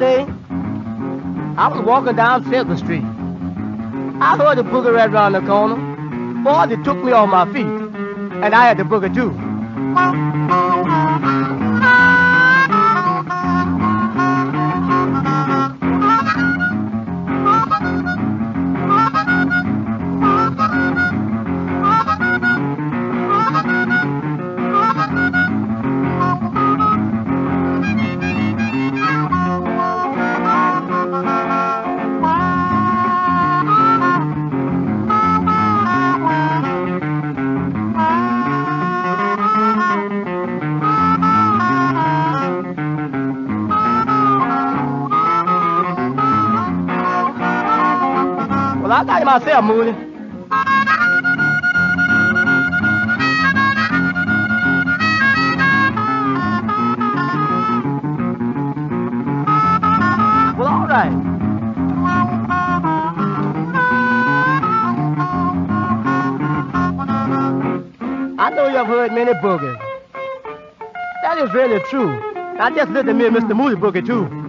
day, I was walking down Central Street. I heard the boogie right around the corner. Boy, they took me on my feet, and I had the boogie too. Well, I got myself, right. I know you've heard many boogies. That is really true. Now just listen to me and Mr. Moody Boogie, too.